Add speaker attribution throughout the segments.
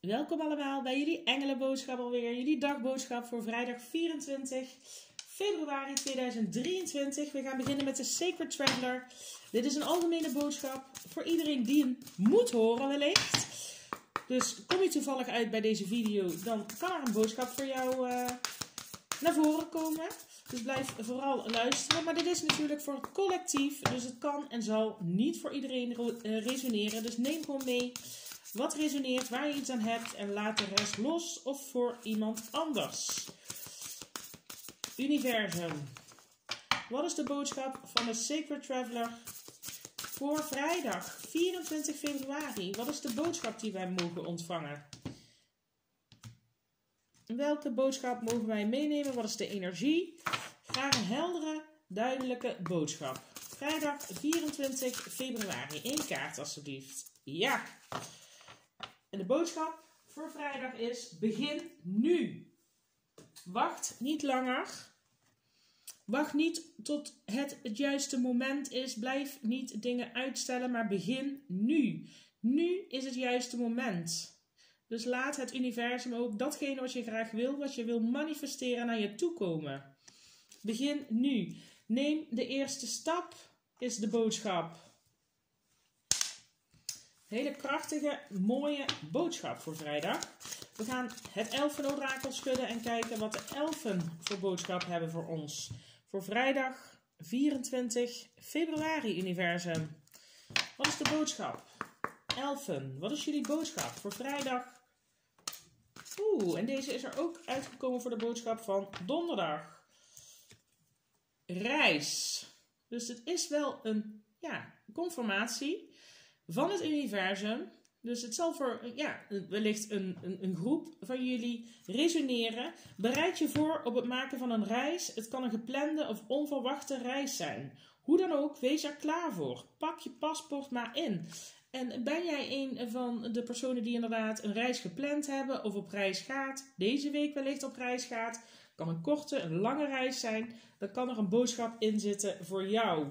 Speaker 1: Welkom allemaal bij jullie Engelenboodschap alweer. Jullie dagboodschap voor vrijdag 24 februari 2023. We gaan beginnen met de Sacred Traveler. Dit is een algemene boodschap voor iedereen die hem moet horen wellicht. Dus kom je toevallig uit bij deze video, dan kan er een boodschap voor jou uh, naar voren komen. Dus blijf vooral luisteren. Maar dit is natuurlijk voor het collectief. Dus het kan en zal niet voor iedereen uh, resoneren. Dus neem gewoon mee wat resoneert, waar je iets aan hebt. En laat de rest los of voor iemand anders. Universum. Wat is de boodschap van de Sacred Traveler voor vrijdag 24 februari? Wat is de boodschap die wij mogen ontvangen? Welke boodschap mogen wij meenemen? Wat is de energie? Graag een heldere, duidelijke boodschap. Vrijdag 24 februari. Eén kaart alstublieft. Ja. En de boodschap voor vrijdag is: begin nu. Wacht niet langer. Wacht niet tot het het juiste moment is. Blijf niet dingen uitstellen, maar begin nu. Nu is het juiste moment. Dus laat het universum ook datgene wat je graag wil, wat je wil manifesteren, naar je toe komen. Begin nu. Neem de eerste stap, is de boodschap. Hele krachtige, mooie boodschap voor vrijdag. We gaan het elfenorakel schudden en kijken wat de elfen voor boodschap hebben voor ons. Voor vrijdag 24 februari, universum. Wat is de boodschap? Elfen, wat is jullie boodschap voor vrijdag? Oeh, en deze is er ook uitgekomen voor de boodschap van donderdag. Reis. Dus het is wel een ja, conformatie van het universum. Dus het zal voor ja, wellicht een, een, een, groep van jullie resoneren. Bereid je voor op het maken van een reis. Het kan een geplande of onverwachte reis zijn. Hoe dan ook, wees er klaar voor. Pak je paspoort maar in. En ben jij een van de personen die inderdaad een reis gepland hebben of op reis gaat, deze week wellicht op reis gaat, kan een korte, een lange reis zijn, dan kan er een boodschap in zitten voor jou.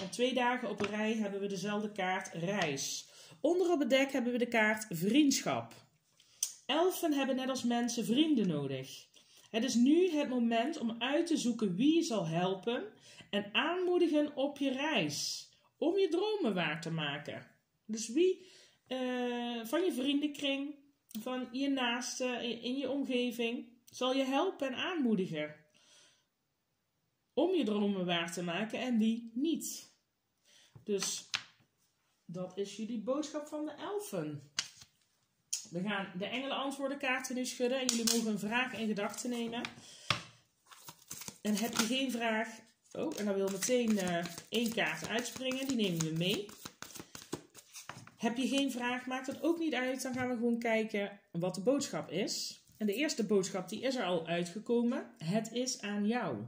Speaker 1: Al twee dagen op een rij hebben we dezelfde kaart reis. Onder op het dek hebben we de kaart vriendschap. Elfen hebben net als mensen vrienden nodig. Het is nu het moment om uit te zoeken wie je zal helpen en aanmoedigen op je reis. Om je dromen waar te maken. Dus wie uh, van je vriendenkring, van je naasten, in je omgeving, zal je helpen en aanmoedigen. Om je dromen waar te maken en wie niet. Dus dat is jullie boodschap van de elfen. We gaan de engelen antwoordenkaarten nu schudden en jullie mogen een vraag in gedachten nemen. En heb je geen vraag, oh, en dan wil meteen uh, één kaart uitspringen, die nemen we mee. Heb je geen vraag, maakt het ook niet uit, dan gaan we gewoon kijken wat de boodschap is. En de eerste boodschap die is er al uitgekomen. Het is aan jou.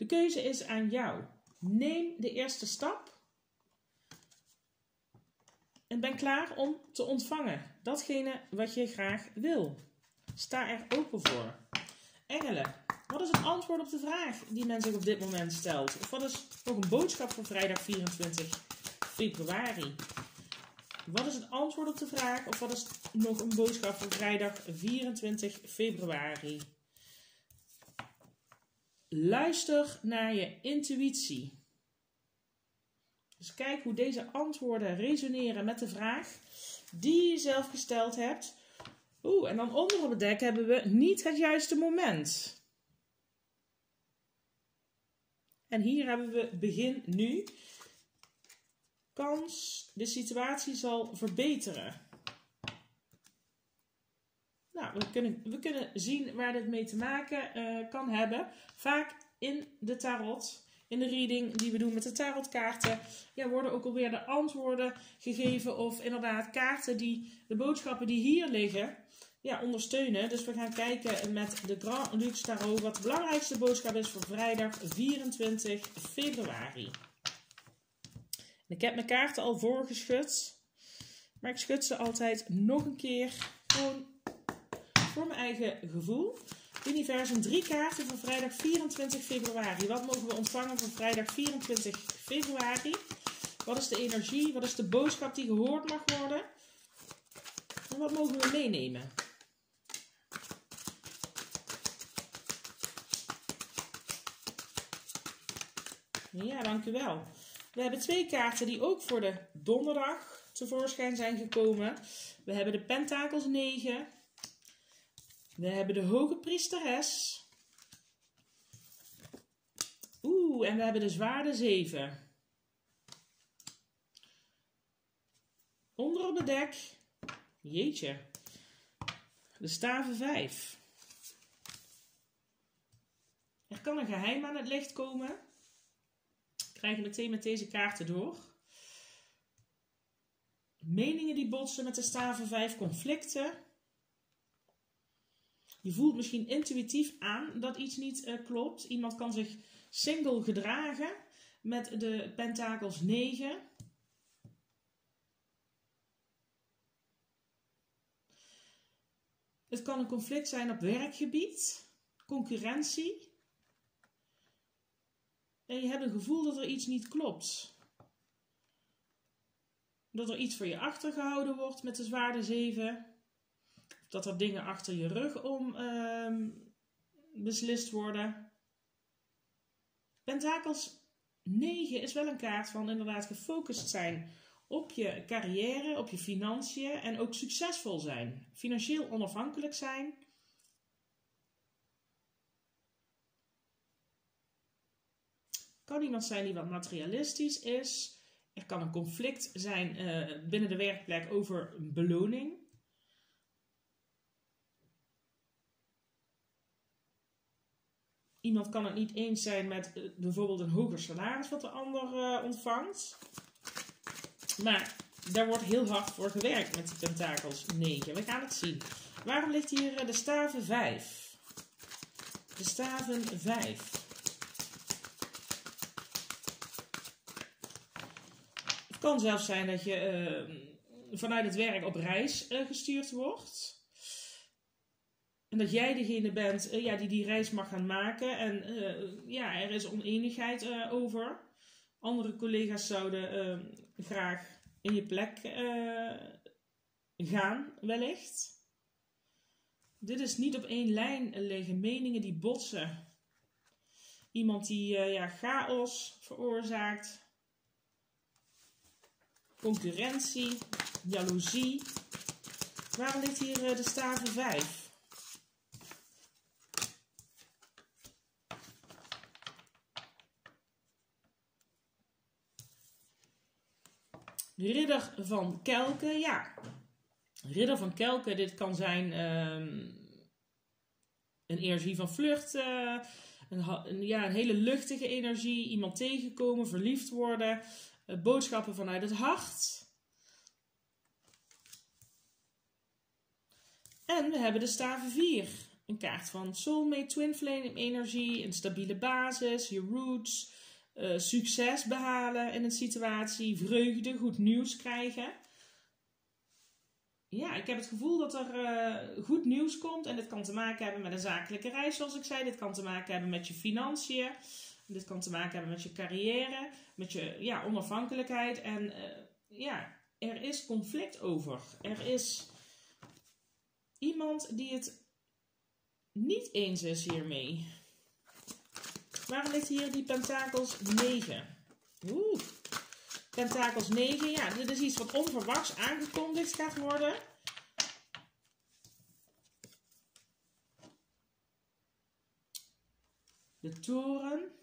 Speaker 1: De keuze is aan jou. Neem de eerste stap en ben klaar om te ontvangen datgene wat je graag wil. Sta er open voor. Engelen, wat is het antwoord op de vraag die men zich op dit moment stelt? Of wat is nog een boodschap voor vrijdag 24 februari? Wat is het antwoord op de vraag? Of wat is nog een boodschap voor vrijdag 24 februari? Luister naar je intuïtie. Dus kijk hoe deze antwoorden resoneren met de vraag die je zelf gesteld hebt. Oeh, en dan onder op het dek hebben we niet het juiste moment. En hier hebben we begin nu. Kans, de situatie zal verbeteren. Nou, we kunnen, we kunnen zien waar dit mee te maken uh, kan hebben. Vaak in de tarot in de reading die we doen met de tarotkaarten, ja, worden ook alweer de antwoorden gegeven of inderdaad kaarten die de boodschappen die hier liggen, ja, ondersteunen. Dus we gaan kijken met de Grand Luxe Tarot wat de belangrijkste boodschap is voor vrijdag 24 februari. ik heb mijn kaarten al voorgeschud, maar ik schud ze altijd nog een keer gewoon voor mijn eigen gevoel. Universum drie kaarten voor vrijdag 24 februari. Wat mogen we ontvangen voor vrijdag 24 februari? Wat is de energie? Wat is de boodschap die gehoord mag worden? En wat mogen we meenemen? Ja, dankjewel. We hebben twee kaarten die ook voor de donderdag tevoorschijn zijn gekomen. We hebben de Pentakels 9. We hebben de Hoge Priesteres. Oeh, en we hebben de Zwaarde 7. Onder op het dek. Jeetje. De Staven 5. Er kan een geheim aan het licht komen. Krijg je meteen met deze kaarten door. Meningen die botsen met de staven 5, conflicten. Je voelt misschien intuïtief aan dat iets niet uh, klopt. Iemand kan zich single gedragen met de pentakels 9. Het kan een conflict zijn op werkgebied, concurrentie. En je hebt een gevoel dat er iets niet klopt. Dat er iets voor je achtergehouden wordt met de zwaarde 7. Dat er dingen achter je rug om uh, beslist worden. Pentakels 9 is wel een kaart van inderdaad gefocust zijn op je carrière, op je financiën en ook succesvol zijn. Financieel onafhankelijk zijn. Kan iemand zijn die wat materialistisch is. Er kan een conflict zijn uh, binnen de werkplek over een beloning. Iemand kan het niet eens zijn met uh, bijvoorbeeld een hoger salaris wat de ander uh, ontvangt. Maar daar wordt heel hard voor gewerkt met die tentakels 9. We gaan het zien. Waarom ligt hier de staven 5? De staven 5. Het kan zelfs zijn dat je uh, vanuit het werk op reis gestuurd wordt. En dat jij degene bent uh, ja, die die reis mag gaan maken. En ja, er is oneenigheid over. Andere collega's zouden graag in je plek gaan, wellicht. Dit is niet op één lijn liggen. Meningen die botsen. Iemand die ja, chaos veroorzaakt concurrentie, jaloezie. Waarom ligt hier de staven 5? Ridder van Kelken, ja. Ridder van Kelken, dit kan zijn um, een energie van vlucht, uh, een, ja, een hele luchtige energie, iemand tegenkomen, verliefd worden, boodschappen vanuit het hart. En we hebben de staven 4. Een kaart van soulmate, twin flame energie, een stabiele basis, je roots, uh, succes behalen in een situatie, vreugde, goed nieuws krijgen. Ja, ik heb het gevoel dat er uh, goed nieuws komt en dit kan te maken hebben met een zakelijke reis, zoals ik zei. Dit kan te maken hebben met je financiën. Dit kan te maken hebben met je carrière, met je ja, onafhankelijkheid. En uh, ja, er is conflict over. Er is iemand die het niet eens is hiermee. Waarom ligt hier die pentakels 9? Oeh, pentakels 9. Ja, dit is iets wat onverwachts aangekondigd gaat worden. De toren.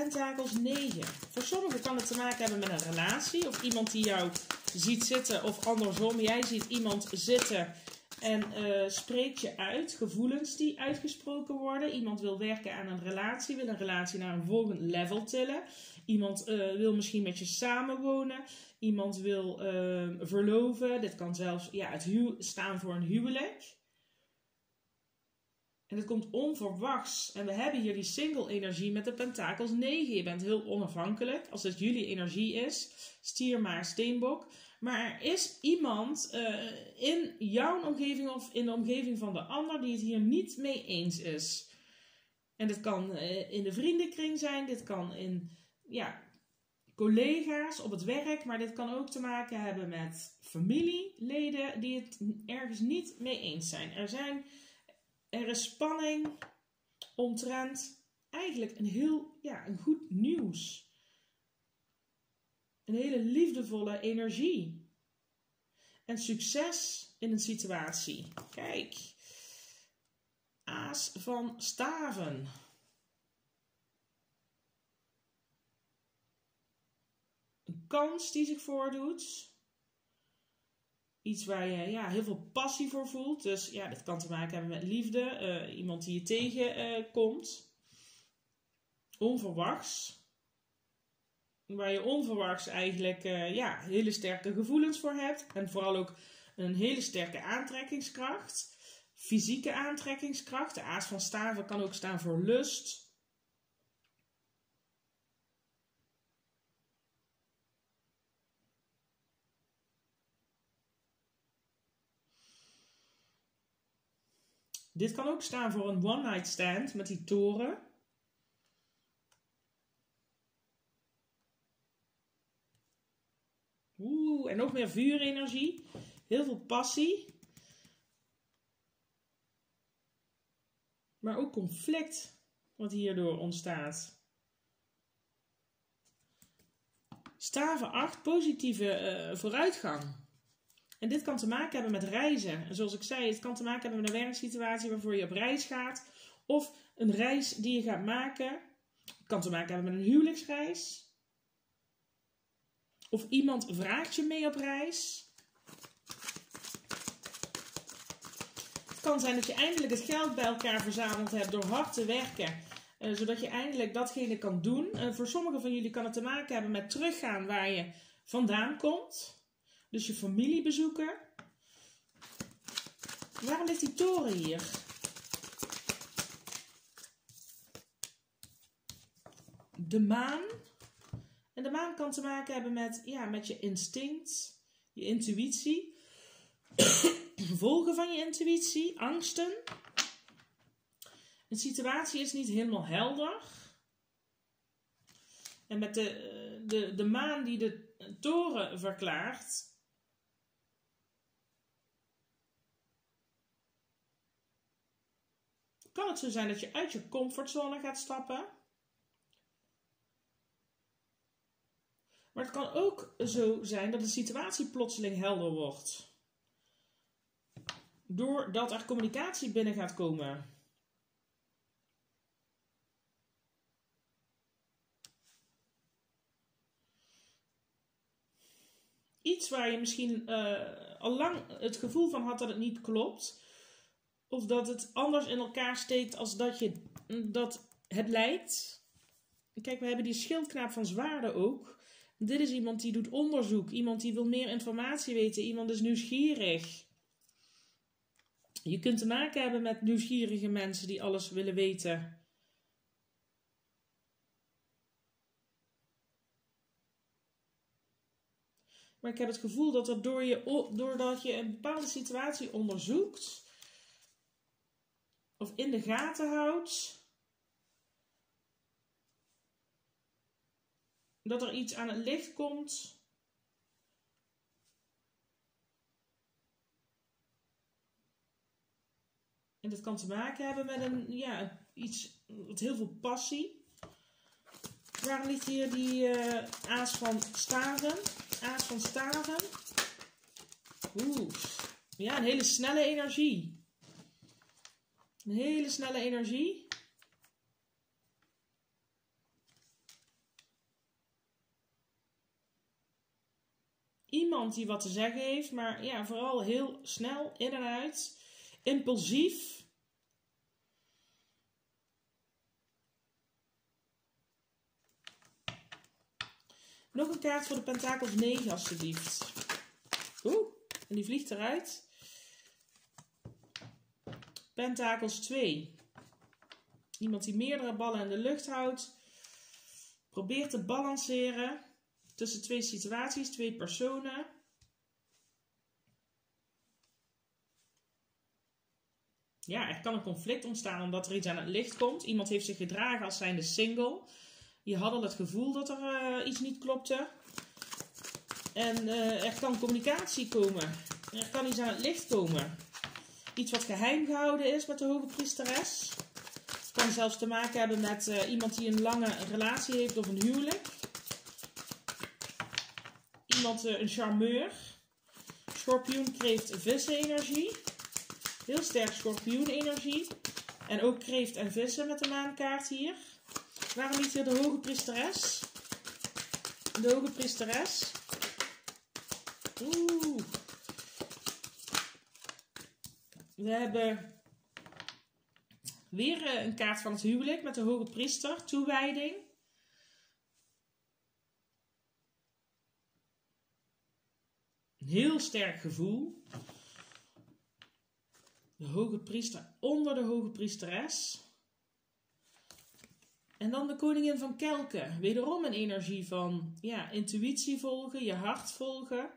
Speaker 1: Pentakels 9. Voor sommigen kan het te maken hebben met een relatie. Of iemand die jou ziet zitten. Of andersom, jij ziet iemand zitten en uh, spreekt je uit. Gevoelens die uitgesproken worden. Iemand wil werken aan een relatie. Wil een relatie naar een volgend level tillen. Iemand uh, wil misschien met je samenwonen. Iemand wil uh, verloven. Dit kan zelfs ja, het staan voor een huwelijk. En het komt onverwachts. En we hebben hier die single-energie met de pentakels 9. Je bent heel onafhankelijk. Als het jullie energie is, stier maar steenbok. Maar er is iemand uh, in jouw omgeving of in de omgeving van de ander die het hier niet mee eens is. En dit kan eh, in de vriendenkring zijn, dit kan in ja, collega's op het werk, maar dit kan ook te maken hebben met familieleden die het ergens niet mee eens zijn. Er, zijn, er is spanning omtrent eigenlijk een heel ja, een goed nieuws. Een hele liefdevolle energie. En succes in een situatie. Kijk. Aas van staven. Een kans die zich voordoet. Iets waar je ja, heel veel passie voor voelt. Dus ja, dit kan te maken hebben met liefde. Uh, iemand die je tegenkomt. Uh, onverwachts. Waar je onverwachts eigenlijk uh, ja, hele sterke gevoelens voor hebt. En vooral ook een hele sterke aantrekkingskracht. Fysieke aantrekkingskracht. De aas van staven kan ook staan voor lust. Dit kan ook staan voor een one-night stand met die toren. Oeh, en nog meer vuurenergie. Heel veel passie. Maar ook conflict wat hierdoor ontstaat. Staven 8, positieve uh, vooruitgang. En dit kan te maken hebben met reizen. En zoals ik zei, het kan te maken hebben met een werksituatie waarvoor je op reis gaat. Of een reis die je gaat maken. Het kan te maken hebben met een huwelijksreis. Of iemand vraagt je mee op reis. Het kan zijn dat je eindelijk het geld bij elkaar verzameld hebt door hard te werken. Uh, zodat je eindelijk datgene kan doen. Voor sommigen van jullie kan het te maken hebben met teruggaan waar je vandaan komt. Dus je familie bezoeken. Waarom ligt die toren hier? De maan. En de maan kan te maken hebben met, ja, met je instinct, je intuïtie. Volgen van je intuïtie, angsten. Een situatie is niet helemaal helder. En met de, de, de maan die de toren verklaart, kan het zo zijn dat je uit je comfortzone gaat stappen. Maar het kan ook zo zijn dat de situatie plotseling helder wordt. Doordat er communicatie binnen gaat komen. Iets waar je misschien uh, al lang het gevoel van had dat het niet klopt of dat het anders in elkaar steekt als dat, je, dat het lijkt. Kijk, we hebben die schildknaap van zwaarden ook. Dit is iemand die doet onderzoek, iemand die wil meer informatie weten, iemand is nieuwsgierig. Je kunt te maken hebben met nieuwsgierige mensen die alles willen weten. Maar ik heb het gevoel dat er door je, doordat je een bepaalde situatie onderzoekt, of in de gaten houdt. Dat er iets aan het licht komt. En dat kan te maken hebben met een, ja, iets met heel veel passie. Waar ligt hier die uh, aas van staven? Aas van staven. Oeh. Ja, een hele snelle energie. Een hele snelle energie. Iemand die wat te zeggen heeft, maar ja, vooral heel snel in en uit. Impulsief. Nog een kaart voor de Pentakels 9, alstublieft. Oeh, en die vliegt eruit. Pentakels 2. Iemand die meerdere ballen in de lucht houdt. Probeert te balanceren tussen twee situaties, twee personen. ja, er kan een conflict ontstaan omdat er iets aan het licht komt. Iemand heeft zich gedragen als zijnde single. Je had al het gevoel dat er eh, iets niet klopte. En eh, er kan communicatie komen. Er kan iets aan het licht komen. Iets wat geheim gehouden is met de hoge priesteres. Het kan zelfs te maken hebben met uh, iemand die een lange relatie heeft of een huwelijk. Iemand, een charmeur. Schorpioen kreeft vissen-energie. Heel sterk schorpioen-energie. En ook kreeft en vissen met de maankaart hier. Waarom niet hier de hoge priesteres? De hoge priesteres. Oeh. We hebben weer een kaart van het huwelijk met de hoge priester. Toewijding. Een heel sterk gevoel. De hoge priester onder de hoge priesteres. En dan de koningin van Kelken. Wederom een energie van ja, intuïtie volgen, je hart volgen.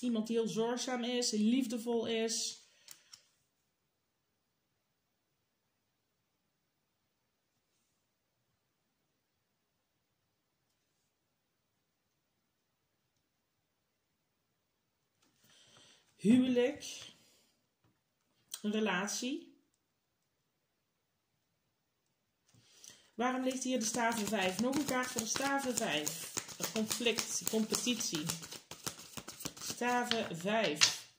Speaker 1: Iemand die heel zorgzaam is, liefdevol is. Huwelijk. Een relatie. Waarom ligt hier de staven 5? Nog een kaart voor de staven 5. Een conflict, competitie. Staven 5.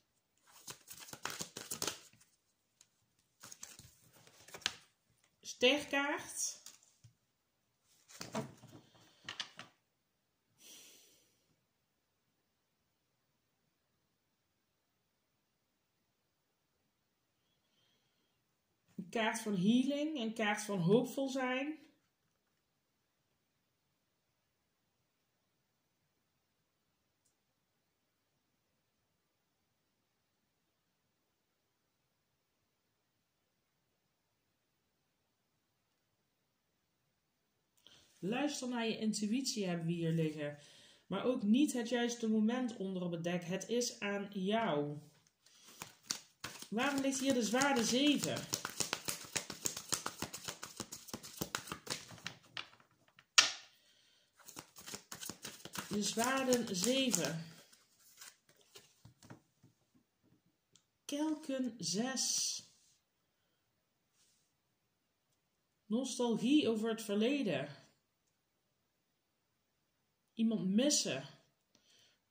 Speaker 1: Sterkaart. Een kaart van healing, een kaart van hoopvol zijn. Luister naar je intuïtie hebben we hier liggen. Maar ook niet het juiste moment onder op het dek. Het is aan jou. Waarom ligt hier de zwaarde 7? De zwaarden 7. Kelken 6. Nostalgie over het verleden. Iemand missen.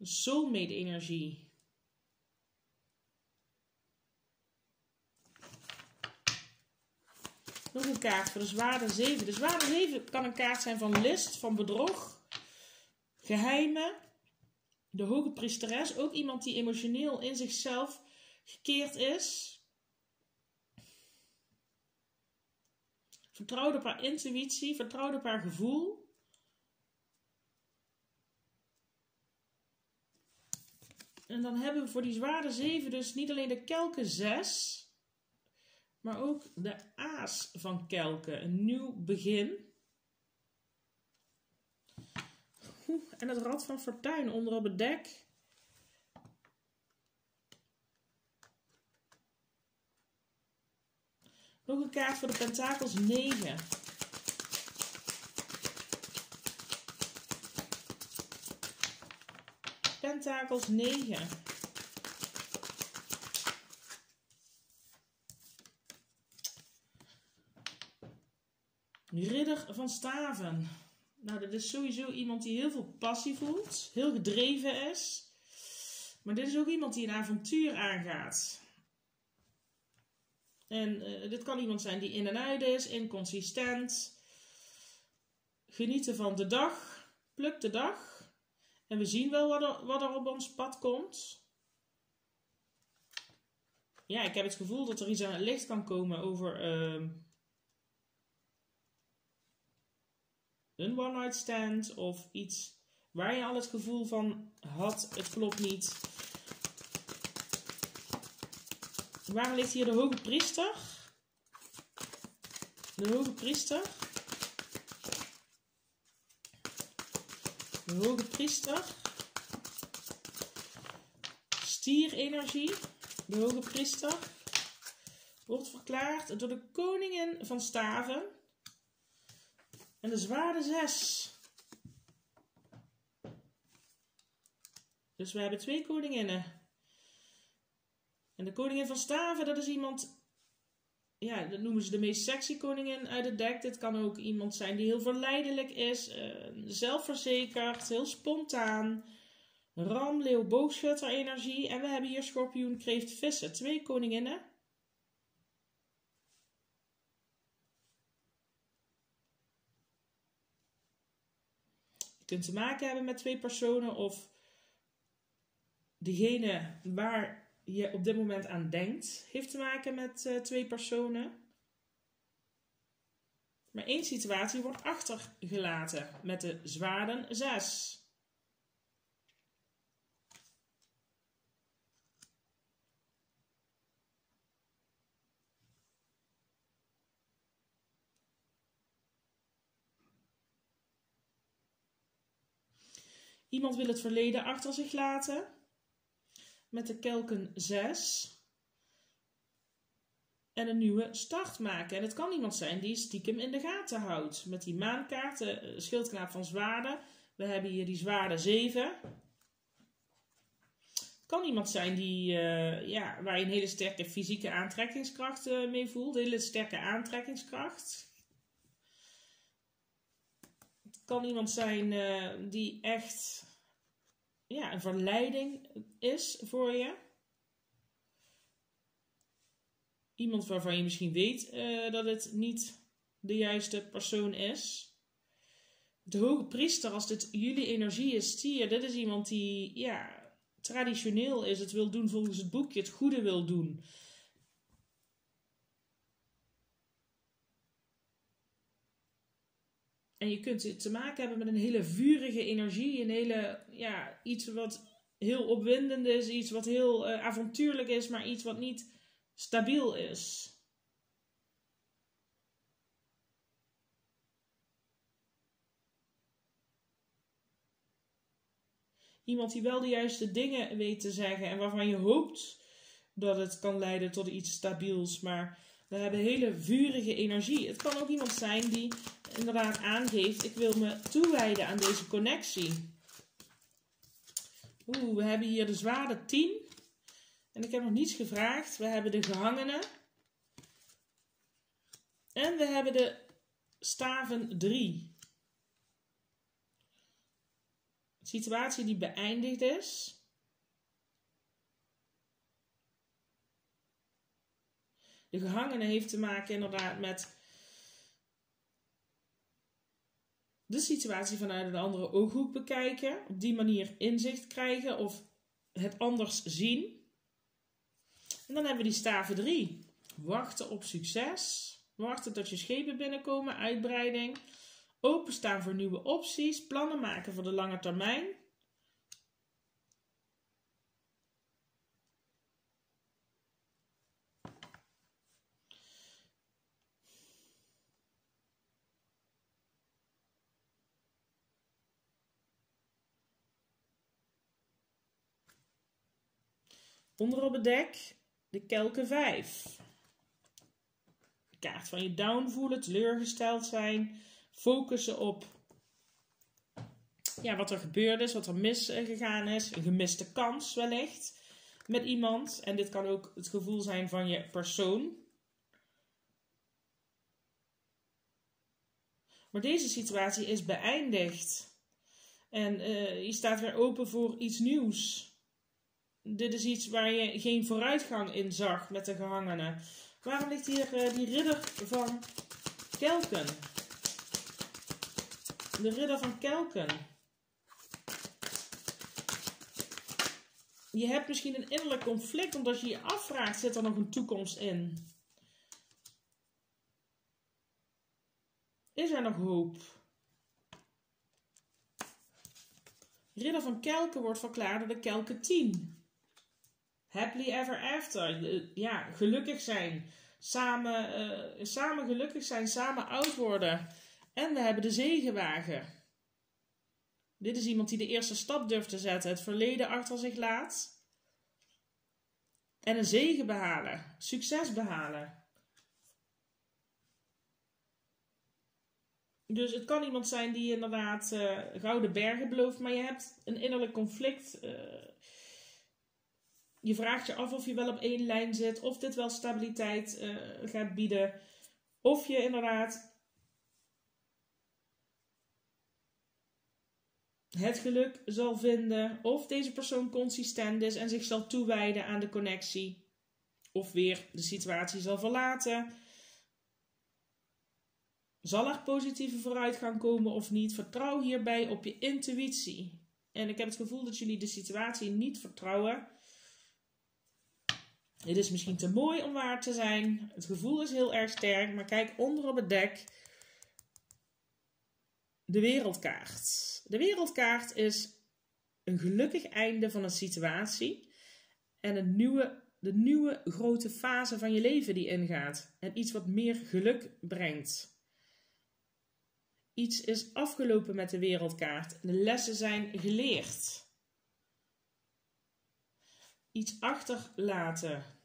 Speaker 1: Soulmate energie. Nog een kaart voor de zwaarde 7. De zwaarde 7 kan een kaart zijn van list, van bedrog, geheimen. De hoge priesteres, ook iemand die emotioneel in zichzelf gekeerd is. Vertrouwde op haar intuïtie, vertrouwde op haar gevoel. En dan hebben we voor die zware 7 dus niet alleen de kelken 6, maar ook de aas van kelken. Een nieuw begin. En het rad van fortuin onder op het dek. Nog een kaart voor de pentakels 9. Pentakels 9. Ridder van staven. Nou, dat is sowieso iemand die heel veel passie voelt, heel gedreven is. Maar dit is ook iemand die een avontuur aangaat. En uh, dit kan iemand zijn die in en uit is, inconsistent. Genieten van de dag, pluk de dag. En we zien wel wat er, wat er op ons pad komt. Ja, ik heb het gevoel dat er iets aan het licht kan komen over uh, een one-night stand of iets waar je al het gevoel van had, het klopt niet. Waar ligt hier de hoge priester? De hoge priester. De hoge priester. Stierenergie. De hoge priester. wordt verklaard door de koningin van staven en de zwaarde 6. Dus we hebben twee koninginnen. En de koningin van staven, dat is iemand, ja, dat noemen ze de meest sexy koningin uit het dek. Dit kan ook iemand zijn die heel verleidelijk is, uh, zelfverzekerd, heel spontaan. Ram, leeuw, boogschutter energie. En we hebben hier schorpioen, kreeft, vissen. Twee koninginnen. Kunt te maken hebben met twee personen of degene waar je op dit moment aan denkt, heeft te maken met uh, twee personen. Maar één situatie wordt achtergelaten met de zwaarden 6. Iemand wil het verleden achter zich laten met de kelken 6 en een nieuwe start maken. En het kan iemand zijn die stiekem in de gaten houdt. Met die maankaart, de eh, schildknaap van zwaarden. We hebben hier die zwaarden 7. Het kan iemand zijn die, uh, ja, waar je een hele sterke fysieke aantrekkingskracht uh, mee voelt. Een hele sterke aantrekkingskracht. Kan iemand zijn uh, die echt ja, een verleiding is voor je. Iemand waarvan je misschien weet uh, dat het niet de juiste persoon is. De hoge priester, als dit jullie energie is, stier, dit is iemand die ja, traditioneel is, het wil doen volgens het boekje, het goede wil doen. En je kunt te maken hebben met een hele vurige energie, een hele, ja, iets wat heel opwindend is, iets wat heel uh, avontuurlijk is, maar iets wat niet stabiel is. Iemand die wel de juiste dingen weet te zeggen en waarvan je hoopt dat het kan leiden tot iets stabiels, maar we hebben hele vurige energie. Het kan ook iemand zijn die inderdaad aangeeft, ik wil me toewijden aan deze connectie. Oeh, we hebben hier de zware 10. En ik heb nog niets gevraagd. We hebben de gehangene. En we hebben de staven 3. Situatie die beëindigd is. De gehangene heeft te maken inderdaad met de situatie vanuit een andere ooghoek bekijken, op die manier inzicht krijgen of het anders zien. En dan hebben we die staven 3. Wachten op succes. Wachten tot je schepen binnenkomen, uitbreiding. Openstaan voor nieuwe opties. Plannen maken voor de lange termijn. Onder op het dek de kelken 5. De kaart van je down voelen, teleurgesteld zijn, focussen op ja, wat er gebeurd is, wat er misgegaan is, een gemiste kans wellicht met iemand. En dit kan ook het gevoel zijn van je persoon. Maar deze situatie is beëindigd. En uh, je staat weer open voor iets nieuws dit is iets waar je geen vooruitgang in zag met de gehangenen. Waarom ligt hier uh, die ridder van Kelken? De ridder van Kelken. Je hebt misschien een innerlijk conflict omdat je je afvraagt, zit er nog een toekomst in? Is er nog hoop? Ridder van Kelken wordt verklaard door de Kelken 10 happily ever after. Ja, gelukkig zijn. Samen, uh, samen gelukkig zijn, samen oud worden. En we hebben de zegenwagen. Dit is iemand die de eerste stap durft te zetten, het verleden achter zich laat. En een zegen behalen. Succes behalen. Dus het kan iemand zijn die inderdaad uh, gouden bergen belooft, maar je hebt een innerlijk conflict. Je vraagt je af of je wel op één lijn zit, of dit wel stabiliteit uh, gaat bieden. Of je inderdaad het geluk zal vinden, of deze persoon consistent is en zich zal toewijden aan de connectie, of weer de situatie zal verlaten. Zal er positieve vooruitgang komen of niet? Vertrouw hierbij op je intuïtie. En ik heb het gevoel dat jullie de situatie niet vertrouwen. Het is misschien te mooi om waar te zijn. Het gevoel is heel erg sterk, maar kijk onder op het dek. De wereldkaart. De wereldkaart is een gelukkig einde van een situatie en een nieuwe, de nieuwe grote fase van je leven die ingaat. En iets wat meer geluk brengt. Iets is afgelopen met de wereldkaart. De lessen zijn geleerd. Iets achterlaten.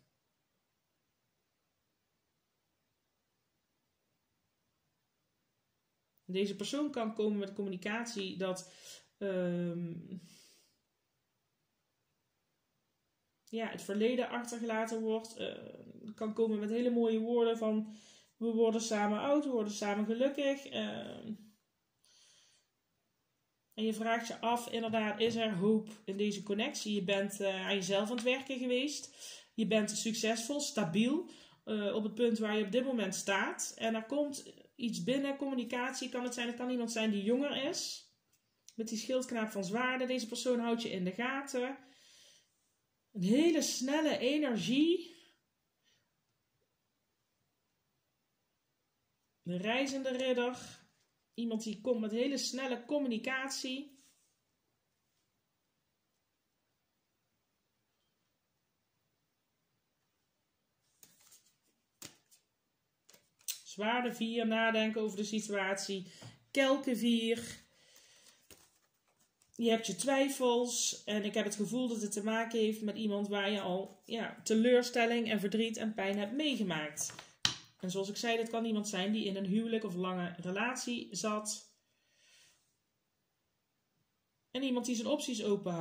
Speaker 1: Deze persoon kan komen met communicatie dat um, ja, het verleden achtergelaten wordt. Uh, kan komen met hele mooie woorden van we worden samen oud, we worden samen gelukkig. Ehm, en je vraagt je af, inderdaad, is er hoop in deze connectie? Je bent uh, aan jezelf aan het werken geweest. Je bent succesvol, stabiel uh, op het punt waar je op dit moment staat. En er komt iets binnen, communicatie kan het zijn. Het kan iemand zijn die jonger is. Met die schildknaap van zwaarden. Deze persoon houdt je in de gaten. Een hele snelle energie Een reizende ridder. Iemand die komt met hele snelle communicatie. Zwaarde 4, nadenken over de situatie. Kelken 4. Je hebt je twijfels en ik heb het gevoel dat het te maken heeft met iemand waar je al ja, teleurstelling en verdriet en pijn hebt meegemaakt. En zoals ik zei, dat kan iemand zijn die in een huwelijk of lange relatie zat. En iemand die zijn opties open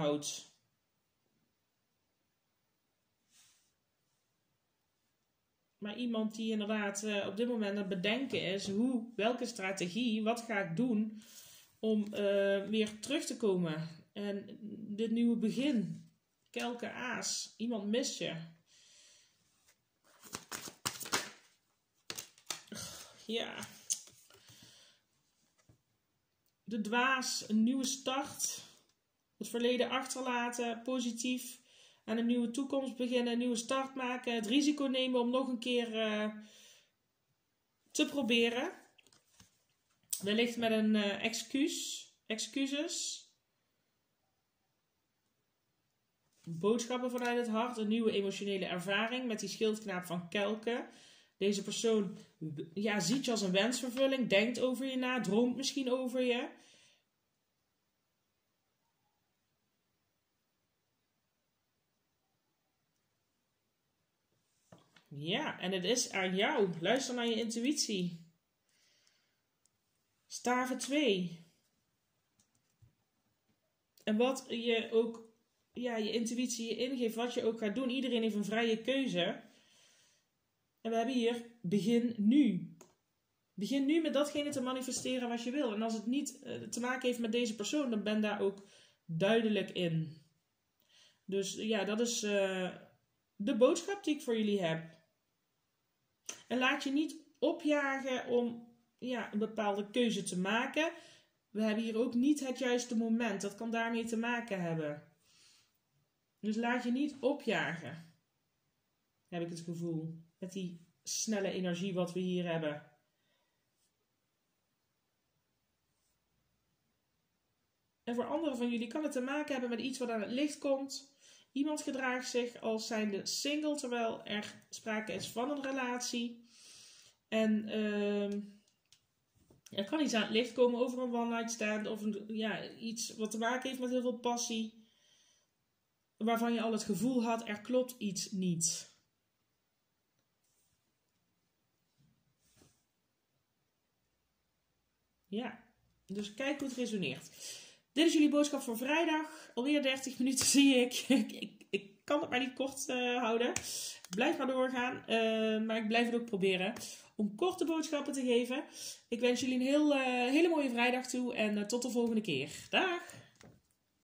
Speaker 1: Maar iemand die inderdaad uh, op dit moment aan het bedenken is hoe, welke strategie, wat ga ik doen om uh, weer terug te komen. En dit nieuwe begin. Kelke aas. Iemand mist je. ja. De dwaas, een nieuwe start. Het verleden achterlaten, positief aan een nieuwe toekomst beginnen, een nieuwe start maken. Het risico nemen om nog een keer uh, te proberen. Wellicht met een uh, excuus, excuses. Boodschappen vanuit het hart, een nieuwe emotionele ervaring met die schildknaap van Kelken. Deze persoon ja, ziet je als een wensvervulling, denkt over je na, droomt misschien over je. Ja, en het is aan jou. Luister naar je intuïtie. Staven 2. En wat je ook, ja, je intuïtie je ingeeft, wat je ook gaat doen. Iedereen heeft een vrije keuze. En we hebben hier begin nu. Begin nu met datgene te manifesteren wat je wil. En als het niet uh, te maken heeft met deze persoon, dan ben daar ook duidelijk in. Dus ja, dat is uh, de boodschap die ik voor jullie heb. En laat je niet opjagen om ja, een bepaalde keuze te maken. We hebben hier ook niet het juiste moment. Dat kan daarmee te maken hebben. Dus laat je niet opjagen. Heb ik het gevoel. Met die snelle energie wat we hier hebben. En voor anderen van jullie kan het te maken hebben met iets wat aan het licht komt. Iemand gedraagt zich als zijnde single, terwijl er sprake is van een relatie. En uh, er kan iets aan het licht komen over een one night stand of een, ja, iets wat te maken heeft met heel veel passie. waarvan je al het gevoel had, er klopt iets niet. Ja, dus kijk hoe het resoneert. Dit is jullie boodschap voor vrijdag. Alweer 30 minuten zie ik. ik, ik, kan het maar niet kort uh, houden. Blijf maar doorgaan. Uh, maar ik blijf het ook proberen om korte boodschappen te geven. Ik wens jullie een heel, uh, hele mooie vrijdag toe en tot de volgende keer. Dag!